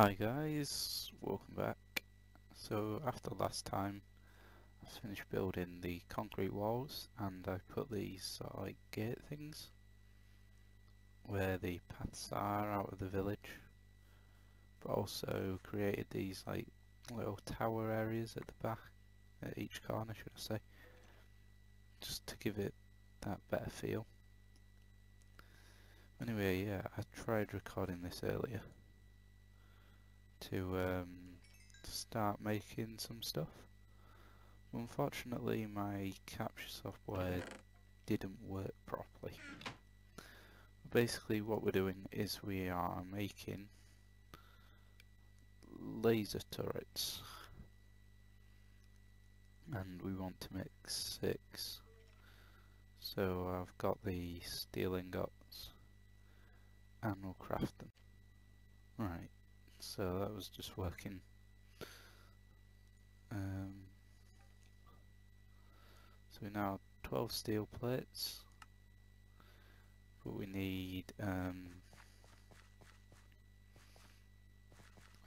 Hi guys, welcome back. So after last time I finished building the concrete walls and I put these sort of like gate things where the paths are out of the village but also created these like little tower areas at the back at each corner should I say just to give it that better feel. Anyway yeah I tried recording this earlier to um, start making some stuff. Unfortunately my capture software didn't work properly. Basically what we're doing is we are making laser turrets and we want to make six. So I've got the steel ingots and we'll craft them. Right so that was just working. Um, so now 12 steel plates. But we need um,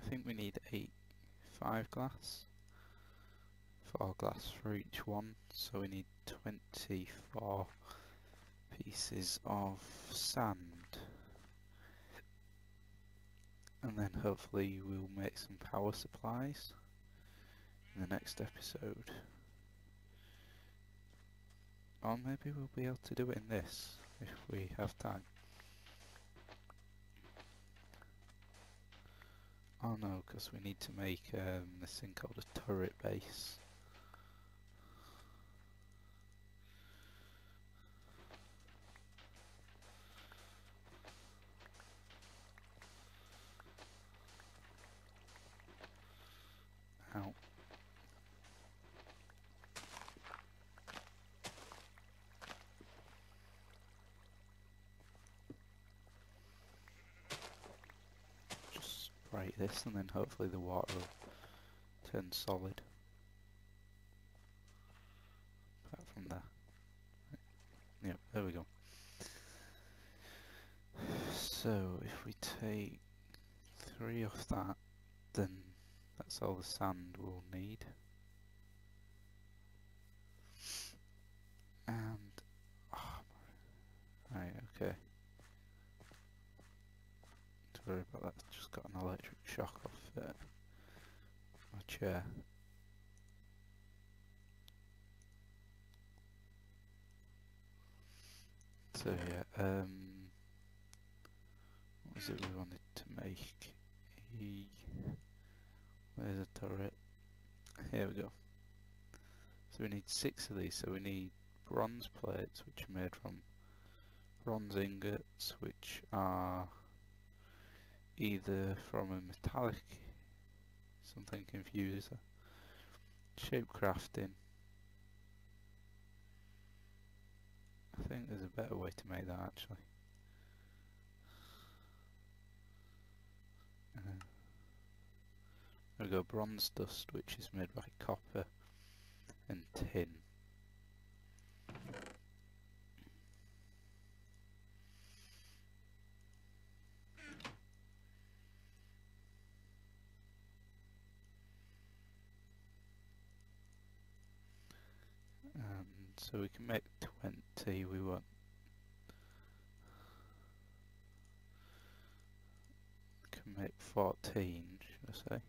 I think we need 8 5 glass. 4 glass for each one. So we need 24 pieces of sand and then hopefully we'll make some power supplies in the next episode. Or maybe we'll be able to do it in this if we have time. Oh no because we need to make um, this thing called a turret base and then hopefully the water will turn solid. Apart from there. Yep, there we go. So if we take three off that, then that's all the sand we'll need. And, oh, right, okay. Sorry about that, just got an electric shock off uh, my chair. So yeah, um, what was it we wanted to make? E Where's the turret? Here we go. So we need six of these, so we need bronze plates which are made from bronze ingots which are either from a metallic something confuser shape crafting. I think there's a better way to make that actually. Uh, we go bronze dust which is made by copper and tin so we can make 20 we want. Can make 14 should I say?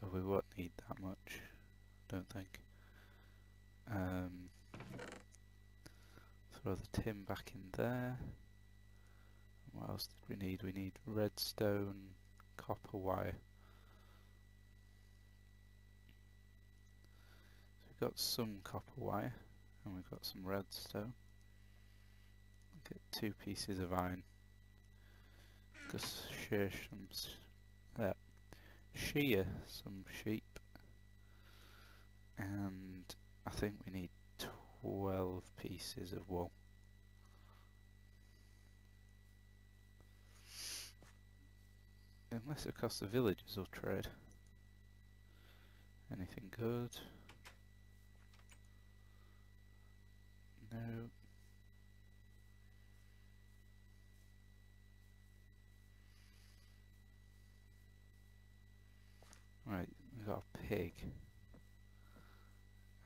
Though we won't need that much don't think. Um, throw the tin back in there. What else did we need? We need redstone copper wire got some copper wire and we've got some redstone. Get two pieces of iron. Just shear some, uh, shear some sheep. And I think we need 12 pieces of wool. Unless of course the villagers will trade. Anything good? No. Right, we got a pig.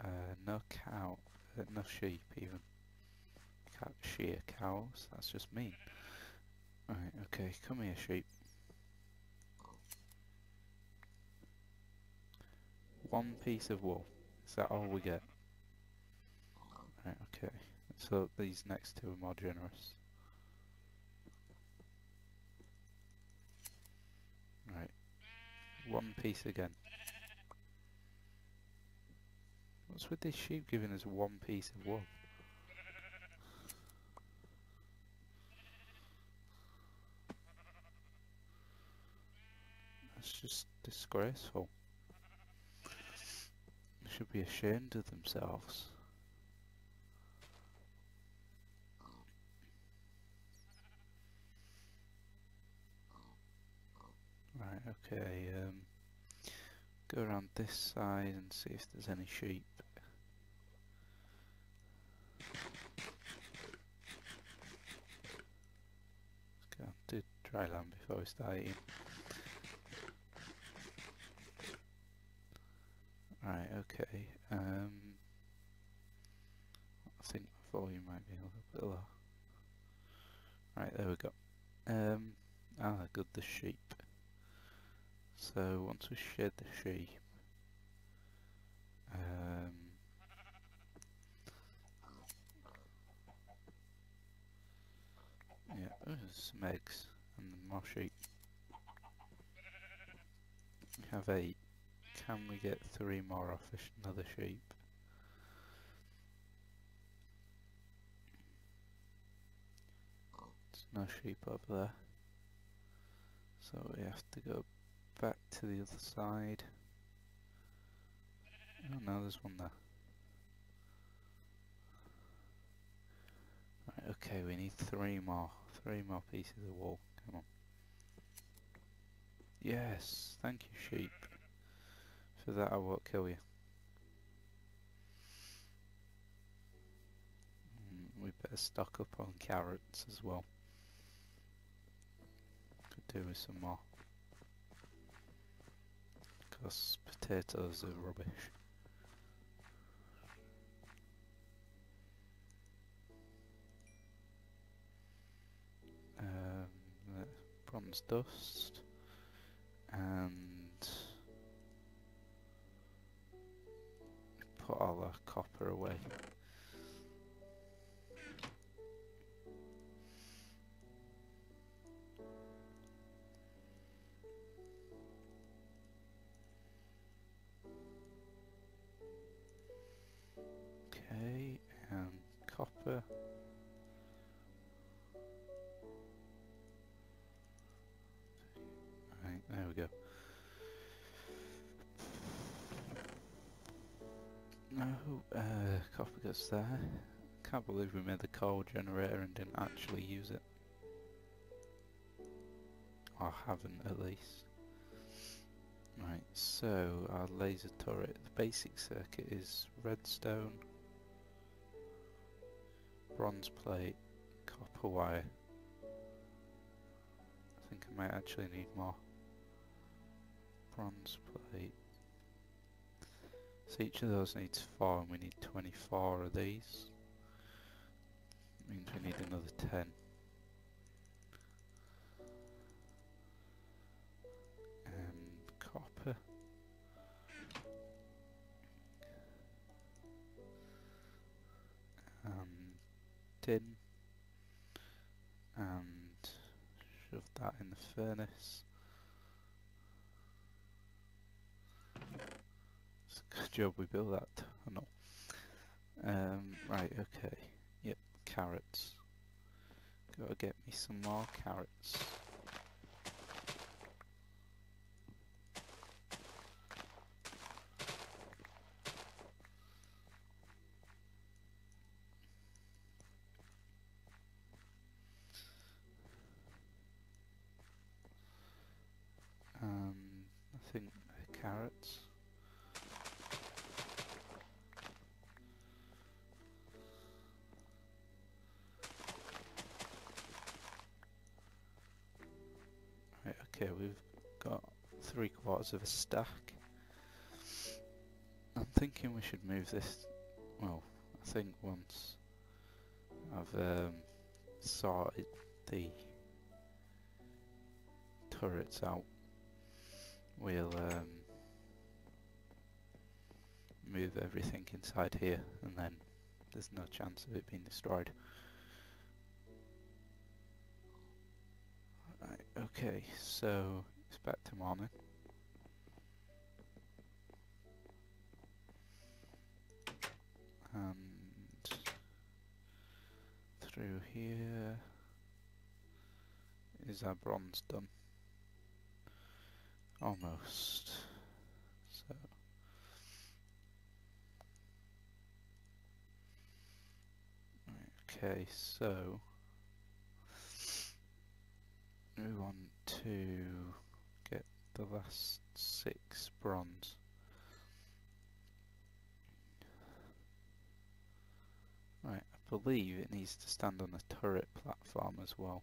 Uh, no cow, uh, no sheep even. Can't shear cows, that's just mean. Right, okay, come here sheep. One piece of wool. Is that all we get? So these next two are more generous. Right. One hmm. piece again. What's with this sheep giving us one piece of wool? That's just disgraceful. They should be ashamed of themselves. Right, okay, um, go around this side and see if there's any sheep. Let's go to dry land before we start eating. Right, okay, um, I think my volume might be a little bit low. Right, there we go. Um, ah, good, the sheep. So once we shed the sheep, um, yeah, there's some eggs and more sheep. We have eight. Can we get three more off another sheep? There's no sheep over there. So we have to go back to the other side. Oh no, there's one there. Right, okay, we need three more. Three more pieces of wool. Come on. Yes, thank you sheep. For that I won't kill you. Mm, we better stock up on carrots as well. Could do with some more because potatoes are rubbish. Um, bronze dust and put all our copper away. Goes there. Can't believe we made the coal generator and didn't actually use it. Or haven't at least. Right, so our laser turret, the basic circuit is redstone, bronze plate, copper wire. I think I might actually need more. Bronze plate. So each of those needs 4 and we need 24 of these. Means we need another 10. And copper. And tin. And shove that in the furnace. It's a good job we built that tunnel. Um, right, okay. Yep, carrots. Gotta get me some more carrots. Um, I think carrots. We've got three quarters of a stack. I'm thinking we should move this, well, I think once I've um, sorted the turrets out, we'll um, move everything inside here and then there's no chance of it being destroyed. Okay, so it's back to morning. And through here is our bronze done. Almost. So Okay, so we want to get the last six bronze. Right, I believe it needs to stand on a turret platform as well.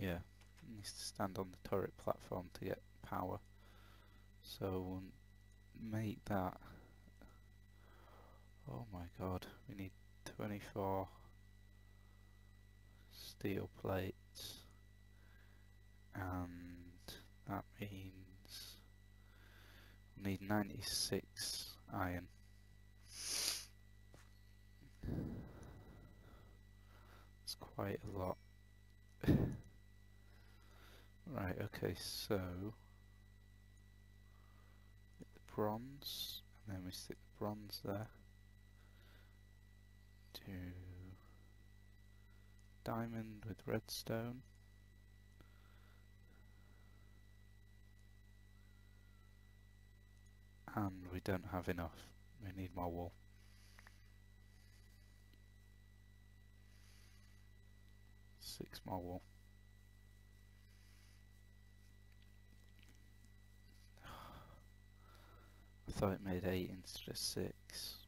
Yeah, it needs to stand on the turret platform to get power. So make that Oh my god, we need 24 steel plates and that means we need 96 iron. It's quite a lot. right, okay, so the bronze and then we stick the bronze there to diamond with redstone. And we don't have enough. We need more wool. Six more wool. I thought it made eight instead of six.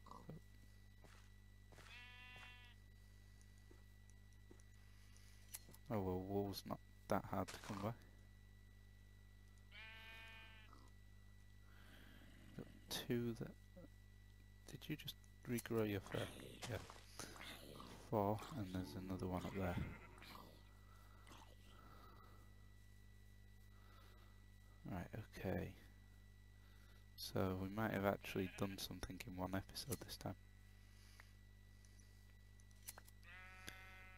Oh well, wool's not that hard to come by. Got two that... Did you just regrow your fur? Yeah. Four, and there's another one up there. Right, okay. So we might have actually done something in one episode this time.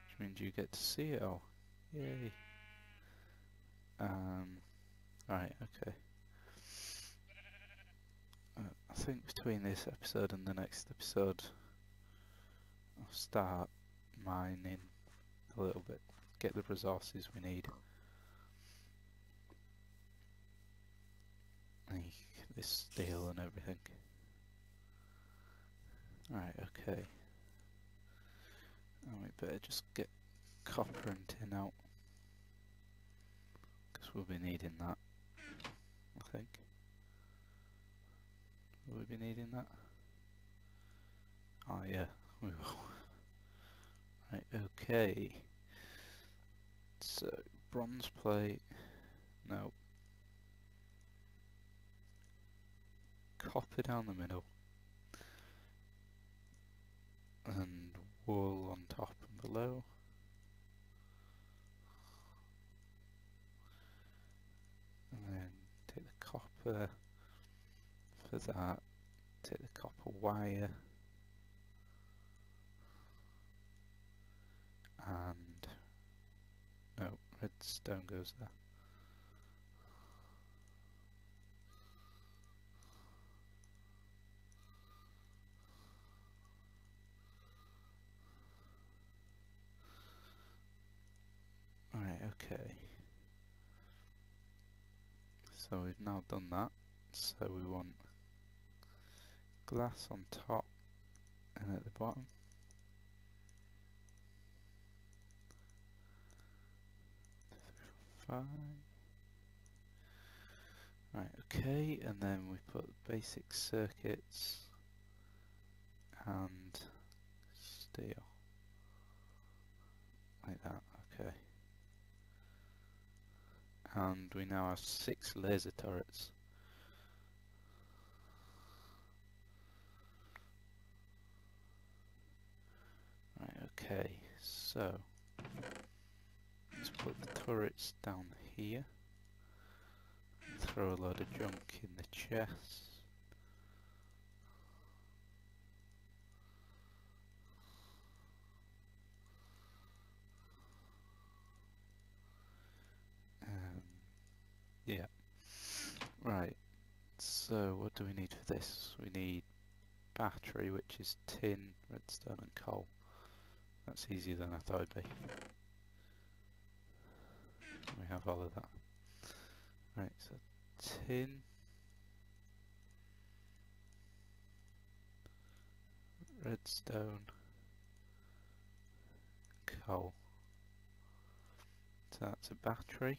Which means you get to see it all. Yay. Um, right, okay. Uh, I think between this episode and the next episode, I'll start mining a little bit, get the resources we need. Like this steel and everything. Right, okay. And we better just get copper and tin out. Because we'll be needing that I think. Will we be needing that? Oh yeah we will. Right okay. So bronze plate no. Copper down the middle. And wool on top and below copper for that, take the copper wire and no, redstone goes there. Right, okay. So we've now done that. So we want glass on top and at the bottom. Five. Right, okay, and then we put basic circuits and steel. Like that, okay. And we now have six laser turrets. Right, okay, so let's put the turrets down here. Throw a load of junk in the chest. Um, yeah. Right. So what do we need for this? We need battery, which is tin, redstone and coal. That's easier than I thought it'd be. We have all of that. Right, so tin. Redstone. Coal. So that's a battery.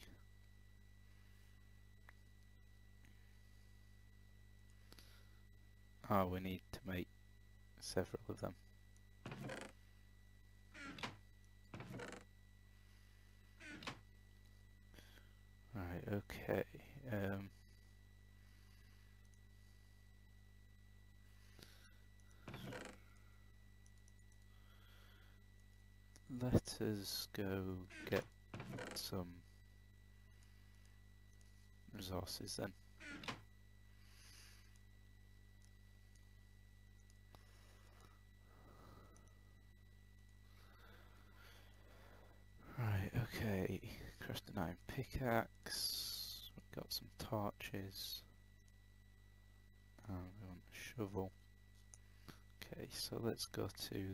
Oh, we need to make several of them. Right, okay. Um, let us go get some resources then. Right, okay. Iron pickaxe. We've got some torches. And we want a shovel. Okay, so let's go to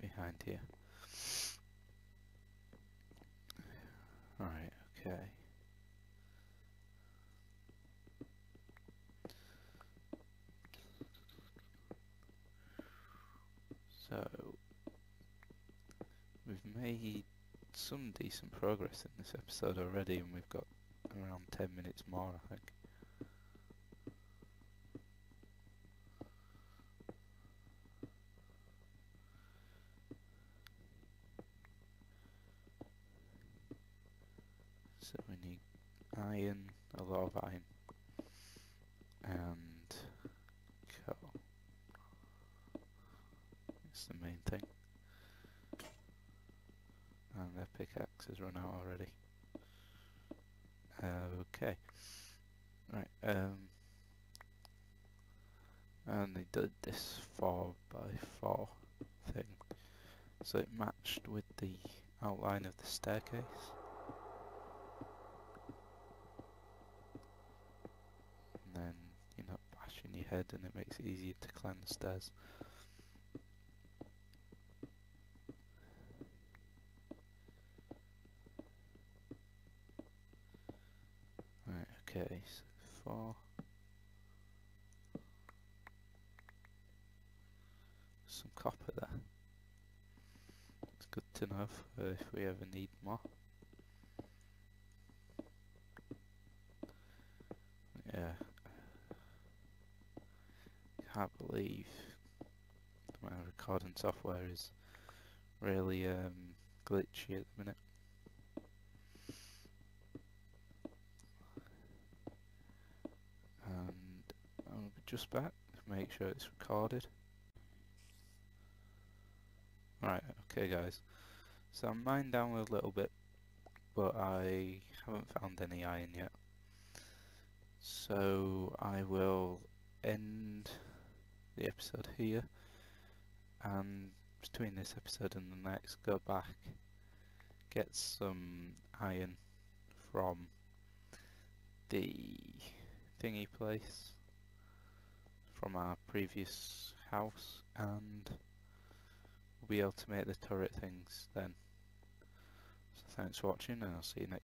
behind here. Alright, okay. So, made some decent progress in this episode already and we've got around 10 minutes more I think. So we need iron, a lot of iron, and coal. It's the main thing. Their pickaxe has run out already. Okay. Right, um... And they did this 4 by 4 thing. So it matched with the outline of the staircase. And then you're not bashing your head and it makes it easier to climb the stairs. Right, okay, so. Some copper there. It's good to know if we ever need more. Yeah. Can't believe my recording software is really um, glitchy at the minute. and I'll be just back make sure it's recorded. Right, okay guys, so I'm mined down a little bit, but I haven't found any iron yet. So I will end the episode here, and between this episode and the next, go back, get some iron from the thingy place from our previous house and we'll be able to make the turret things then. So thanks for watching and I'll see you next